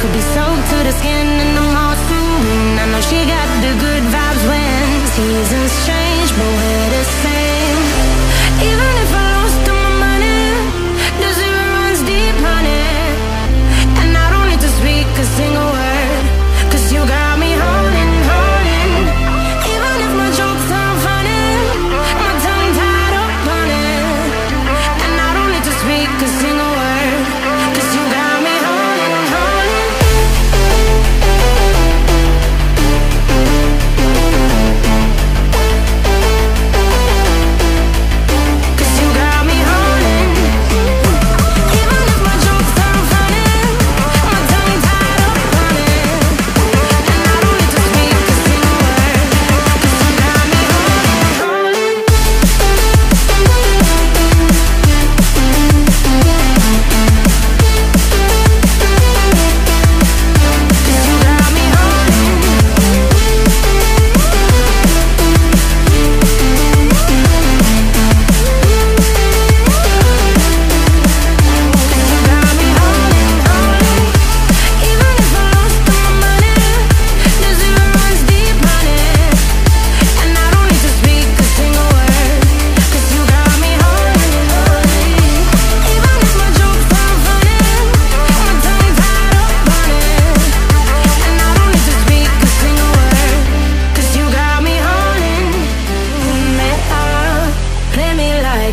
could be soaked to the skin in the monsoon. I know she got the good vibes when seasons.